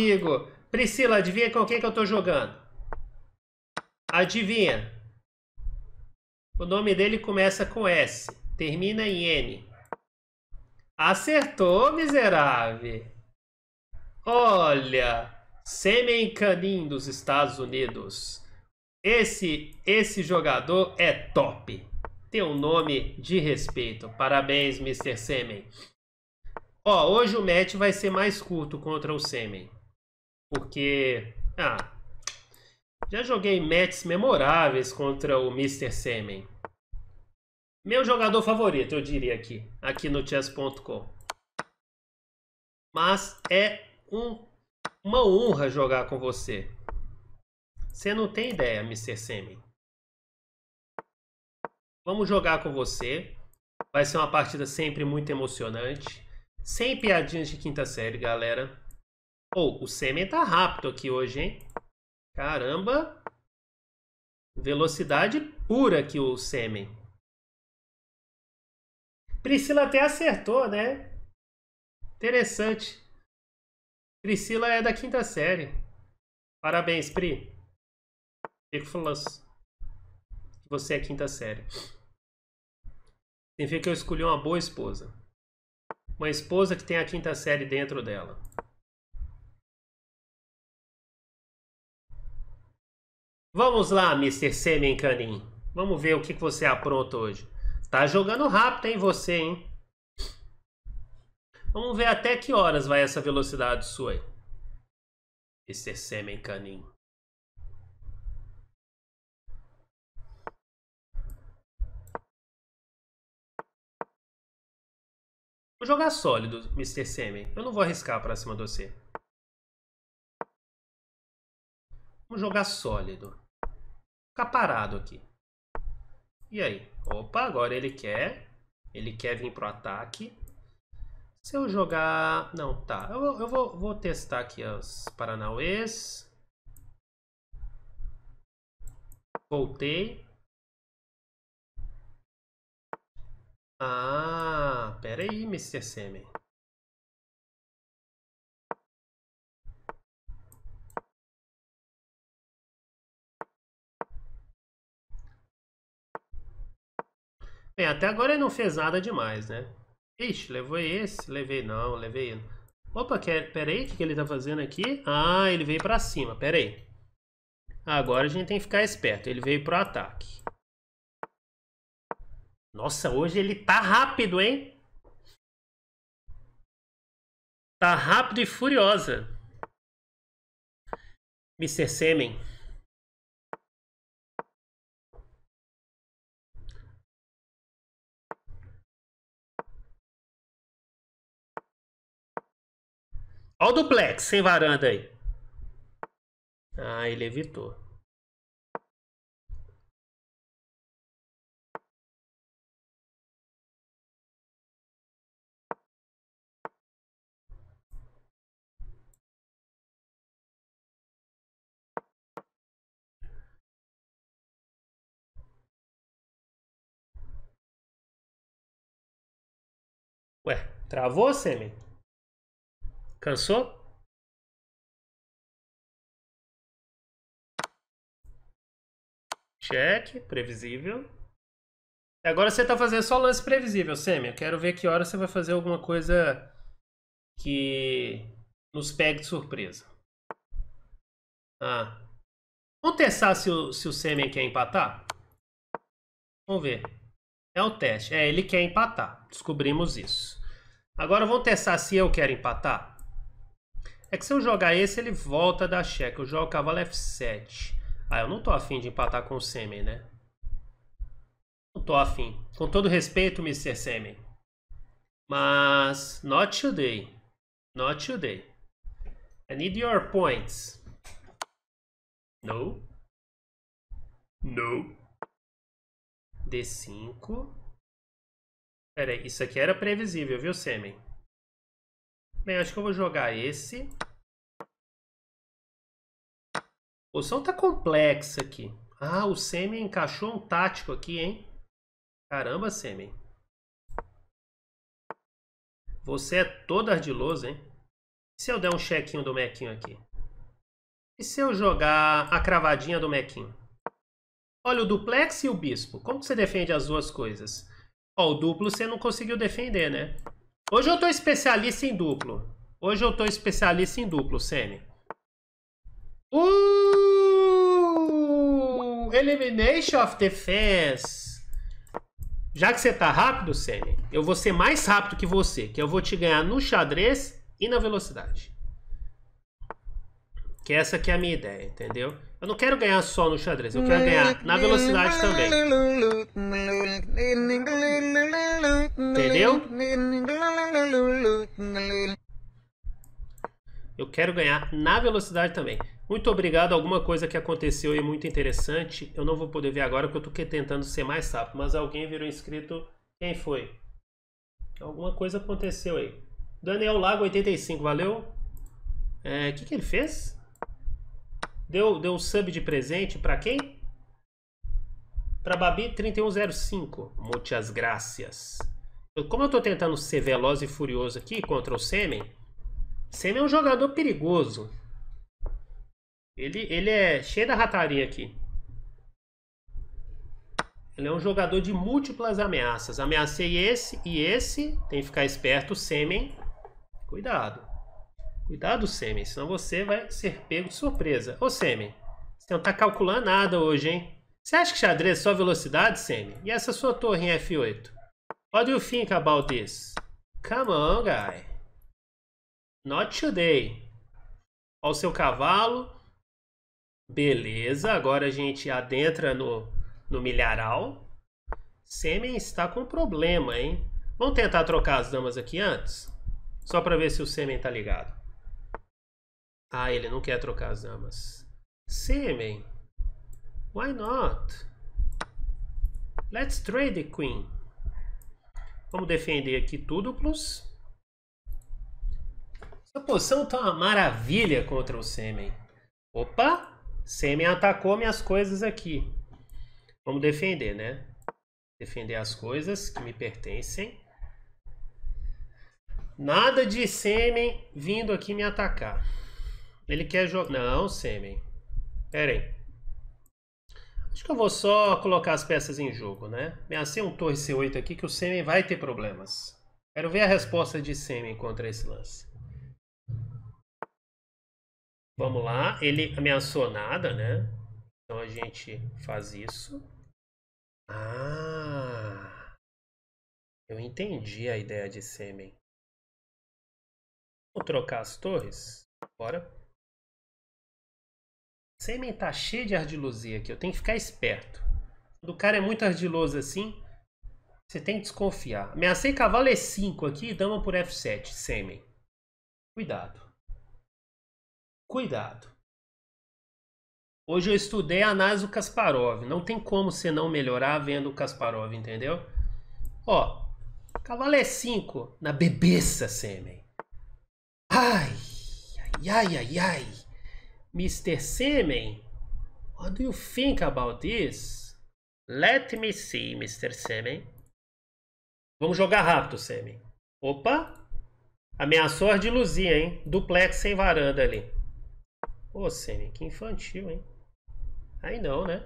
amigo. Priscila, adivinha com quem que eu tô jogando? Adivinha. O nome dele começa com S, termina em N. Acertou, miserável. Olha, Semen Canin dos Estados Unidos. Esse esse jogador é top. Tem um nome de respeito. Parabéns, Mr. Semen. Ó, hoje o match vai ser mais curto contra o Semen. Porque, ah, já joguei matches memoráveis contra o Mr. Semen. Meu jogador favorito, eu diria aqui, aqui no chess.com. Mas é um, uma honra jogar com você. Você não tem ideia, Mr. Semen. Vamos jogar com você. Vai ser uma partida sempre muito emocionante. Sem piadinhas de quinta série, galera. Oh, o Semen tá rápido aqui hoje, hein? Caramba! Velocidade pura aqui o Semen. Priscila até acertou, né? Interessante. Priscila é da quinta série. Parabéns, Pri. Fico falando que você é quinta série. Significa que eu escolhi uma boa esposa. Uma esposa que tem a quinta série dentro dela. Vamos lá, Mr. Semen Canin. Vamos ver o que você apronta hoje. Tá jogando rápido, hein, você, hein? Vamos ver até que horas vai essa velocidade sua aí. Mr. Semen Canin. Vou jogar sólido, Mr. Semen. Eu não vou arriscar pra cima de você. Vamos jogar sólido. Ficar parado aqui. E aí? Opa, agora ele quer. Ele quer vir pro ataque. Se eu jogar... Não, tá. Eu, eu vou, vou testar aqui os Paranauês. Voltei. Ah, pera aí, Mr. Semen. Bem, até agora ele não fez nada demais, né? Ixi, levou esse, levei não, levei... Opa, quer... pera aí, o que ele tá fazendo aqui? Ah, ele veio pra cima, pera aí. Agora a gente tem que ficar esperto, ele veio pro ataque. Nossa, hoje ele tá rápido, hein? Tá rápido e furiosa. Mr. Semen. Olha o duplex sem varanda aí. Ah, ele evitou. Ué, travou, Semi? Cansou? Cheque, previsível. Agora você tá fazendo só lance previsível, Semi. Eu quero ver que hora você vai fazer alguma coisa que nos pegue de surpresa. Ah. Vamos testar se o, se o Semi quer empatar? Vamos ver. É o teste. É, ele quer empatar. Descobrimos isso. Agora vamos testar se eu quero empatar. É que se eu jogar esse, ele volta da cheque. Eu jogo cavalo F7. Ah, eu não tô afim de empatar com o Semen, né? Não tô afim. Com todo respeito, Mr. Semen. Mas... Not today. Not today. I need your points. No. No. D5. Pera aí, isso aqui era previsível, viu, Semen? Bem, acho que eu vou jogar esse. A posição tá complexa aqui. Ah, o Semen encaixou um tático aqui, hein? Caramba, Semen. Você é todo ardiloso, hein? Se eu der um chequinho do mequinho aqui? E se eu jogar a cravadinha do mequinho? Olha o duplex e o bispo. Como você defende as duas coisas? Ó, o duplo você não conseguiu defender, né? Hoje eu tô especialista em duplo. Hoje eu tô especialista em duplo, Semi. Uh! Elimination of Defense. Já que você tá rápido, Semi, eu vou ser mais rápido que você. Que eu vou te ganhar no xadrez e na velocidade. Que essa aqui é a minha ideia, entendeu? Eu não quero ganhar só no xadrez, eu quero ganhar na velocidade também. Entendeu? Eu quero ganhar na velocidade também. Muito obrigado. Alguma coisa que aconteceu e muito interessante. Eu não vou poder ver agora porque eu tô tentando ser mais rápido. Mas alguém virou inscrito. Quem foi? Alguma coisa aconteceu aí. Daniel Lago 85, valeu. O é, que, que ele fez? Deu, deu um sub de presente para quem? Para Babi 3105. Muitas graças. Como eu tô tentando ser veloz e furioso aqui contra o Semen, Semen é um jogador perigoso. Ele, ele é cheio da rataria aqui. Ele é um jogador de múltiplas ameaças. Ameacei esse e esse. Tem que ficar esperto. Semen Cuidado. Cuidado, Sêmen, senão você vai ser pego de surpresa. Ô, Sêmen, você não tá calculando nada hoje, hein? Você acha que xadrez é só velocidade, Sêmen? E essa sua torre em F8? What do you think about this? Come on, guy. Not today. Olha o seu cavalo. Beleza, agora a gente adentra no, no milharal. Sêmen está com problema, hein? Vamos tentar trocar as damas aqui antes? Só para ver se o sêmen tá ligado. Ah, ele não quer trocar as damas. Sêmen. Why not? Let's trade the queen. Vamos defender aqui túduplos. Essa posição tá uma maravilha contra o Sêmen. Opa! Sêmen atacou minhas coisas aqui. Vamos defender, né? Defender as coisas que me pertencem. Nada de Sêmen vindo aqui me atacar. Ele quer jogar... Não, Sêmen. Pera aí. Acho que eu vou só colocar as peças em jogo, né? Ameacei um torre C8 aqui que o Sêmen vai ter problemas. Quero ver a resposta de Sêmen contra esse lance. Vamos lá. Ele ameaçou nada, né? Então a gente faz isso. Ah! Eu entendi a ideia de Sêmen. Vou trocar as torres. Bora. Sêmen tá cheio de ardilosia aqui. Eu tenho que ficar esperto. Quando o cara é muito ardiloso assim, você tem que desconfiar. Ameacei cavalo E5 aqui e dama por F7. Sêmen. Cuidado. Cuidado. Hoje eu estudei a análise do Kasparov. Não tem como você não melhorar vendo o Kasparov, entendeu? Ó, cavalo E5 na bebeça, Sêmen. Ai, ai, ai, ai. Mr. Semen, what do you think about this? Let me see, Mr. Semen. Vamos jogar rápido, Semen. Opa! Ameaçou de luzia, hein? Duplex sem varanda ali. Ô, Semen, que infantil, hein? Aí não, né?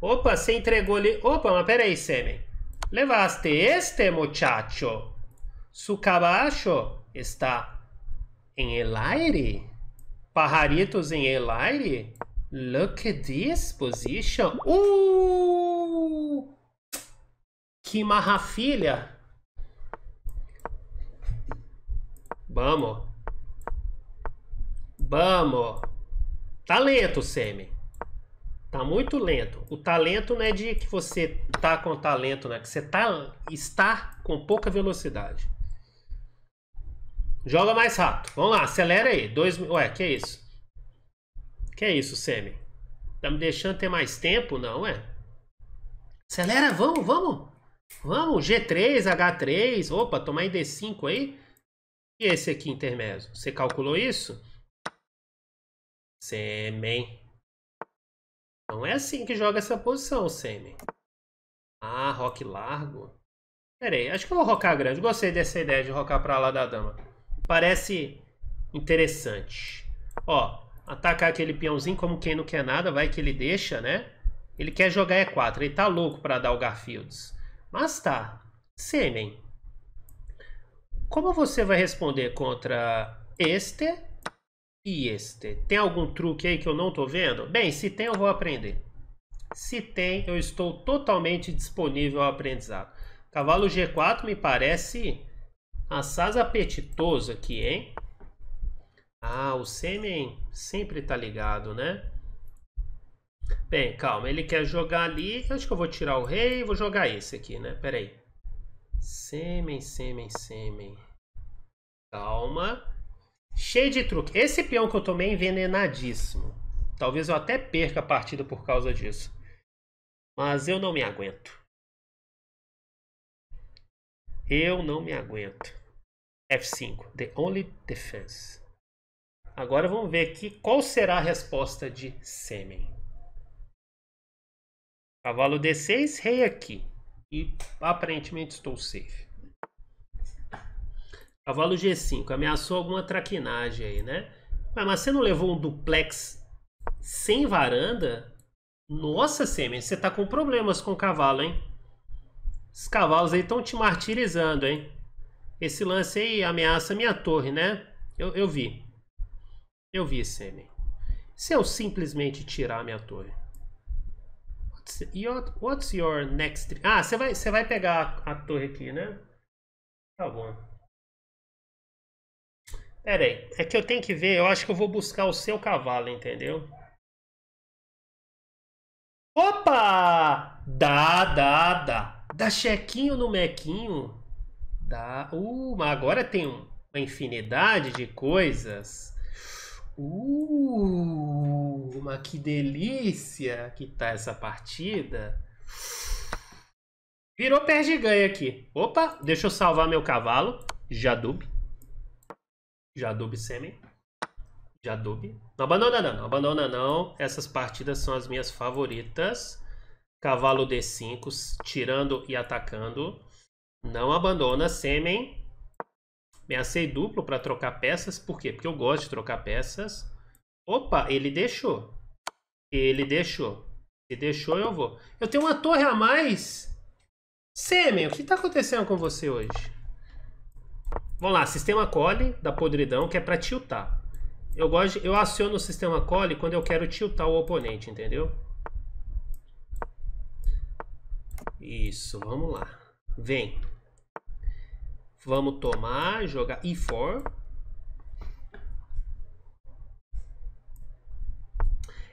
Opa, você entregou ali. Opa, mas peraí, Semen. Levaste este, muchacho. Su caballo está em el aire. Pajaritos em el aire. Look at this position. Uh! Que maravilha! Vamos. Vamos. Tá lento, Semi. Tá muito lento. O talento não é de que você tá com talento, né? Que você tá, está com pouca velocidade. Joga mais rápido. Vamos lá, acelera aí. Dois... Ué, que é isso? Que é isso, Semi? Tá me deixando ter mais tempo? Não, é? Acelera, vamos, vamos. Vamos, G3, H3. Opa, tomar em D5 aí. E esse aqui intermédio? Você calculou isso? Semi. Não é assim que joga essa posição, Semi. Ah, rock largo. Pera aí, acho que eu vou rocar grande. Gostei dessa ideia de rocar pra lá da dama. Parece interessante. Ó, atacar aquele peãozinho como quem não quer nada, vai que ele deixa, né? Ele quer jogar E4, ele tá louco para dar o Garfields. Mas tá. Sêmen. Como você vai responder contra este e este? Tem algum truque aí que eu não tô vendo? Bem, se tem eu vou aprender. Se tem, eu estou totalmente disponível ao aprendizado. Cavalo G4 me parece assaz apetitoso aqui, hein? Ah, o sêmen sempre tá ligado, né? Bem, calma, ele quer jogar ali. Acho que eu vou tirar o rei e vou jogar esse aqui, né? Pera aí. Sêmen, sêmen, sêmen. Calma. Cheio de truque. Esse peão que eu tomei é envenenadíssimo. Talvez eu até perca a partida por causa disso. Mas eu não me aguento. Eu não me aguento. F5. The only defense. Agora vamos ver aqui qual será a resposta de sêmen. Cavalo D6, rei aqui. E aparentemente estou safe. Cavalo G5. Ameaçou alguma traquinagem aí, né? Mas você não levou um duplex sem varanda? Nossa, Sêmen, você tá com problemas com o cavalo, hein? Esses cavalos aí estão te martirizando, hein? Esse lance aí ameaça minha torre, né? Eu, eu vi. Eu vi, Semi. Se eu simplesmente tirar minha torre. What's what's your next... Ah, você vai, você vai pegar a, a torre aqui, né? Tá bom. Pera aí. É que eu tenho que ver. Eu acho que eu vou buscar o seu cavalo, entendeu? Opa! Dá, dá, dá. Dá chequinho no mequinho. Dá. Uh, mas agora tem uma infinidade de coisas. Uh, mas que delícia que tá essa partida. Virou perde ganha aqui. Opa, deixa eu salvar meu cavalo. Jadub. Jadub Semi. Jadub. Não abandona não, não abandona não. Essas partidas são as minhas favoritas. Cavalo D5, tirando e atacando. Não abandona Semen. Ameacei duplo para trocar peças. Por quê? Porque eu gosto de trocar peças. Opa, ele deixou. Ele deixou. Se deixou, eu vou. Eu tenho uma torre a mais. Semen, o que está acontecendo com você hoje? Vamos lá, sistema cole da podridão, que é para tiltar. Eu gosto, eu aciono o sistema cole quando eu quero tiltar o oponente, entendeu? Isso, vamos lá. Vem. Vamos tomar, jogar e4.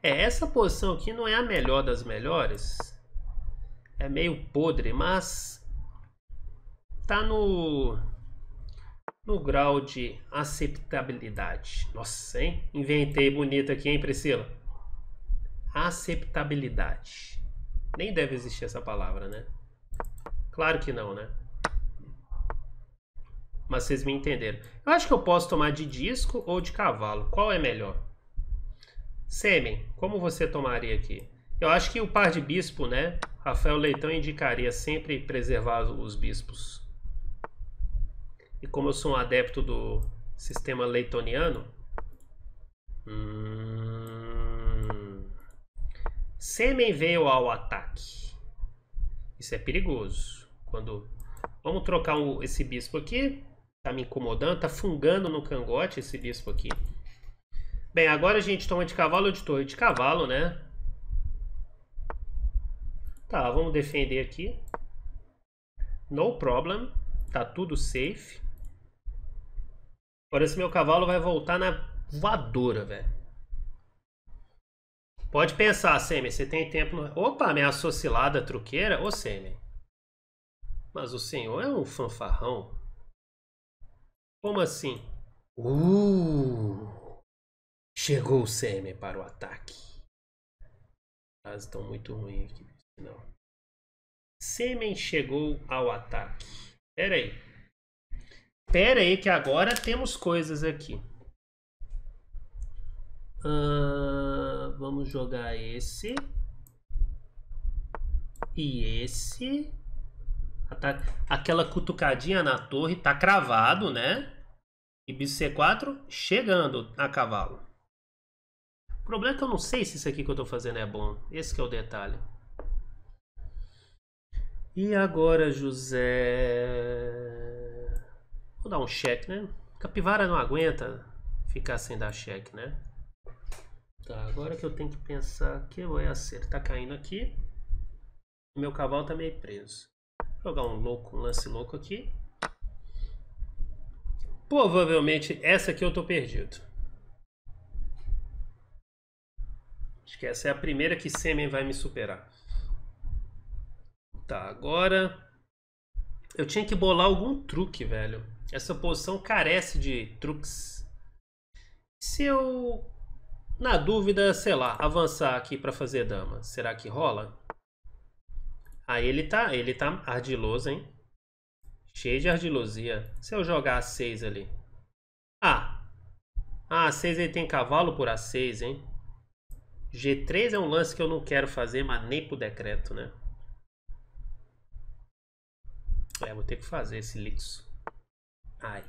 É, essa posição aqui não é a melhor das melhores. É meio podre, mas tá no no grau de aceitabilidade. Nossa, hein? Inventei bonito aqui, hein, Priscila? Aceitabilidade. Nem deve existir essa palavra, né? Claro que não, né? Mas vocês me entenderam. Eu acho que eu posso tomar de disco ou de cavalo. Qual é melhor? Sêmen, como você tomaria aqui? Eu acho que o par de bispo, né? Rafael Leitão indicaria sempre preservar os bispos. E como eu sou um adepto do sistema leitoniano, hum, Sêmen veio ao ataque. Isso é perigoso. Quando vamos trocar um, esse bispo aqui Tá me incomodando, tá fungando no cangote esse bispo aqui. Bem, agora a gente toma de cavalo ou de torre? De cavalo, né? Tá, vamos defender aqui. No problem. Tá tudo safe. Agora esse meu cavalo vai voltar na voadora, velho. Pode pensar, Semi, você tem tempo... No... Opa, ameaçou cilada truqueira? Ô, Semi. Mas o senhor é um fanfarrão. Como assim? Uh! Chegou o Semi para o ataque. As estão muito ruins aqui. Não. Semen chegou ao ataque. Pera aí. Pera aí que agora temos coisas aqui. Uh, vamos jogar esse. E esse. Tá, aquela cutucadinha na torre tá cravado, né? E bispo C4 chegando a cavalo. O problema é que eu não sei se isso aqui que eu tô fazendo é bom. Esse é o detalhe. E agora, José... Vou dar um cheque, né? Capivara não aguenta ficar sem dar cheque, né? Tá, agora que eu tenho que pensar que eu é acerto. Tá caindo aqui. Meu cavalo tá meio preso. Jogar um louco, um lance louco aqui. Provavelmente essa aqui eu tô perdido. Acho que essa é a primeira que Sêmen vai me superar. Tá, agora eu tinha que bolar algum truque, velho. Essa posição carece de truques. Se eu, na dúvida, sei lá, avançar aqui para fazer dama, será que rola? Aí ele tá, ele tá ardiloso, hein? Cheio de ardilosia. Se eu jogar A6 ali. Ah. Ah, A6 ele tem cavalo por A6, hein? G3 é um lance que eu não quero fazer, mas nem por decreto, né? É, vou ter que fazer esse lixo. Ai.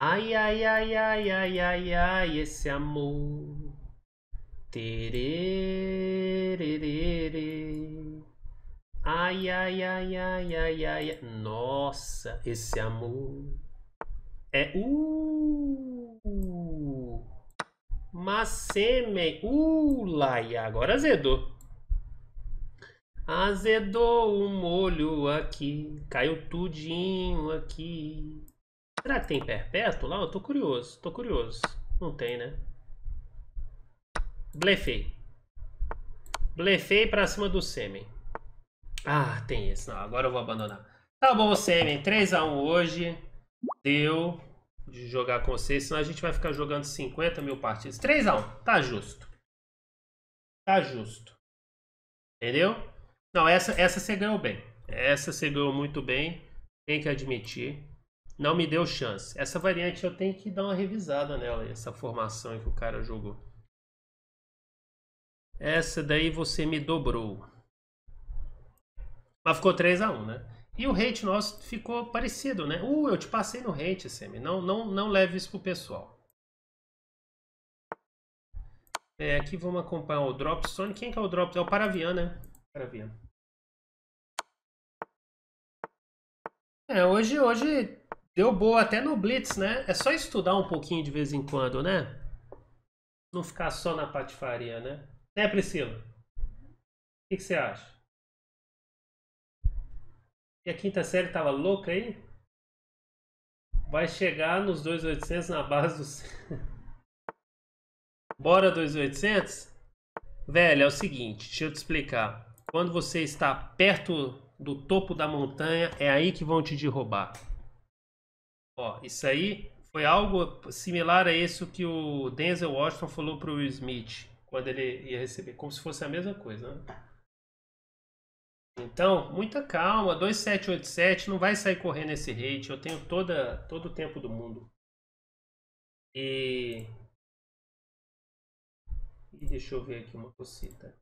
Ai, ai, ai, ai, ai, ai, ai, esse amor. Tererê. Ai, ai, ai, ai, ai, ai. Nossa, esse amor. É. Uh! Maceme. Uh, laia. Agora azedou. Azedou o molho aqui. Caiu tudinho aqui. Será que tem perpétuo lá? Eu tô curioso. Tô curioso. Não tem, né? Blefei. Blefei pra cima do sêmen. Ah, tem esse. Não, agora eu vou abandonar. Tá bom, sêmen. 3x1 hoje. Deu de jogar com vocês. Senão a gente vai ficar jogando 50 mil partidas. 3x1. Tá justo. Tá justo. Entendeu? Não, essa, essa você ganhou bem. Essa você ganhou muito bem. Tem que admitir. Não me deu chance. Essa variante eu tenho que dar uma revisada nela. Essa formação que o cara jogou. Essa daí você me dobrou. Mas ficou 3x1, né? E o hate nosso ficou parecido, né? Uh, eu te passei no hate, Semi. Não, não, não leve isso pro pessoal. É, aqui vamos acompanhar o Dropstone. Quem que é o Drop? É o Paravian, né? Paravian. É, hoje, hoje deu boa até no Blitz, né? É só estudar um pouquinho de vez em quando, né? Não ficar só na patifaria, né? Né, Priscila? O que, que você acha? E a quinta série tava louca aí? Vai chegar nos 2.800 na base dos... Bora 2.800? Velho, é o seguinte, deixa eu te explicar. Quando você está perto do topo da montanha, é aí que vão te derrubar. Ó, isso aí foi algo similar a isso que o Denzel Washington falou pro Will Smith quando ele ia receber, como se fosse a mesma coisa, né? Então, muita calma, 2787 não vai sair correndo esse rate, eu tenho toda, todo o tempo do mundo. E... e deixa eu ver aqui uma cosita.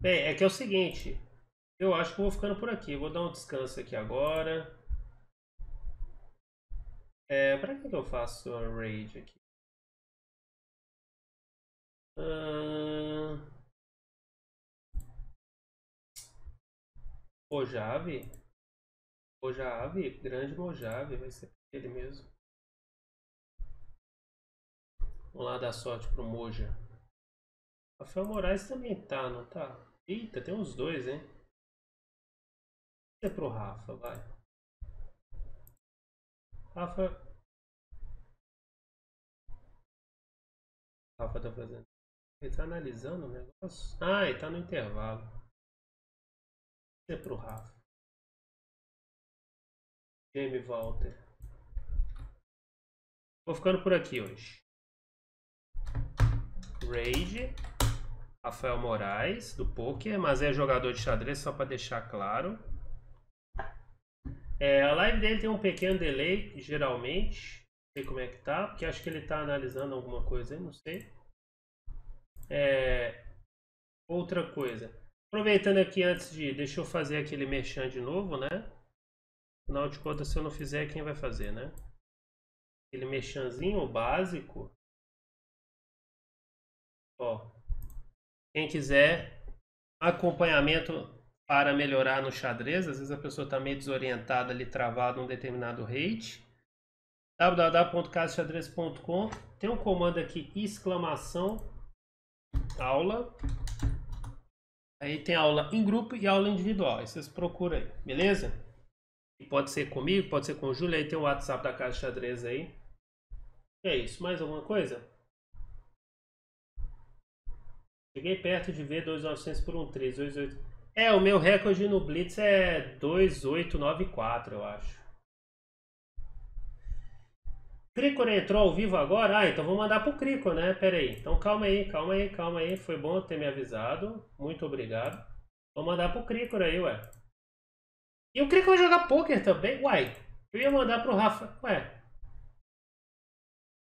Bem, é que é o seguinte, eu acho que vou ficando por aqui, vou dar um descanso aqui agora. É, para que eu faço a raid aqui? Uh... Mojave? Mojave? Grande Mojave, vai ser ele mesmo. Vamos lá dar sorte pro Moja. Rafael Moraes também tá, não tá? Eita, tem uns dois, hein? É pro Rafa, vai. Rafa. Rafa tá fazendo. Ele tá analisando o negócio. Ah, ele tá no intervalo é pro Rafa. Jamie Walter. Vou ficando por aqui hoje. Rage. Rafael Moraes, do Poker, mas é jogador de xadrez, só para deixar claro. É, a live dele tem um pequeno delay, geralmente. Não sei como é que tá, porque acho que ele tá analisando alguma coisa aí, não sei. É, outra coisa. Aproveitando aqui antes de. Deixa eu fazer aquele merchan de novo, né? Afinal de contas, se eu não fizer, quem vai fazer, né? aquele mexanzinho básico. Ó, quem quiser acompanhamento para melhorar no xadrez, às vezes a pessoa está meio desorientada ali, travada num determinado rate. www.casaxadrez.com Tem um comando aqui, exclamação, aula. Aí tem aula em grupo e aula individual. Aí vocês procuram aí, beleza? E pode ser comigo, pode ser com o Júlio. Aí tem o WhatsApp da Casa Xadrez aí. É isso. Mais alguma coisa? Cheguei perto de ver 2.900 por um 3. 2.8. É, o meu recorde no Blitz é 2.894, eu acho. Cricor entrou ao vivo agora? Ah, então vou mandar pro Crico, né? Pera aí. Então calma aí, calma aí, calma aí. Foi bom ter me avisado. Muito obrigado. Vou mandar pro Cricor aí, ué. E o Crico vai jogar poker também? Uai, eu ia mandar pro Rafa. Ué.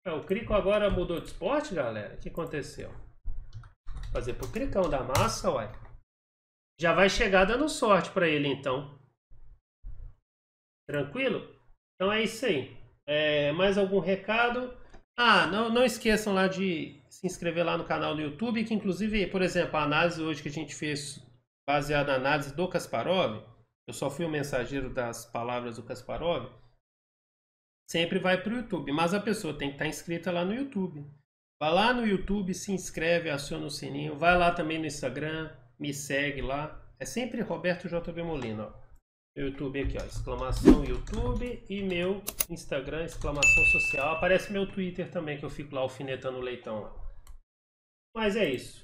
É, o Crico agora mudou de esporte, galera? O que aconteceu? Fazer pro Cricão da massa, uai. Já vai chegar dando sorte para ele, então. Tranquilo? Então é isso aí. É, mais algum recado? Ah, não, não esqueçam lá de se inscrever lá no canal do YouTube, que inclusive, por exemplo, a análise hoje que a gente fez baseada na análise do Kasparov, eu só fui o mensageiro das palavras do Kasparov, sempre vai para o YouTube, mas a pessoa tem que estar inscrita lá no YouTube. Vai lá no YouTube, se inscreve, aciona o sininho, vai lá também no Instagram, me segue lá. É sempre Roberto JB Molina, ó. YouTube aqui, ó, exclamação YouTube e meu Instagram, exclamação social. Aparece meu Twitter também, que eu fico lá alfinetando o leitão. Mas é isso.